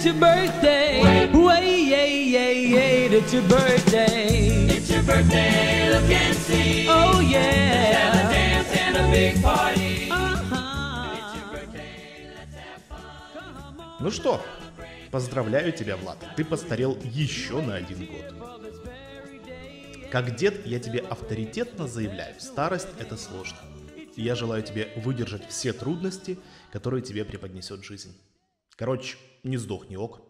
it's your birthday. Way, yay, yay, yay, it's your birthday. It's your birthday, look and see. Oh, Have a yeah. dance and a big party. Uh-huh. It's your birthday, let's have fun. Ну что, поздравляю тебя, Влад. Ты постарел еще на один год. Как дед, я тебе авторитетно заявляю, старость это сложно. И я желаю тебе выдержать все трудности, которые тебе преподнесет жизнь. Короче, не сдохни, ок.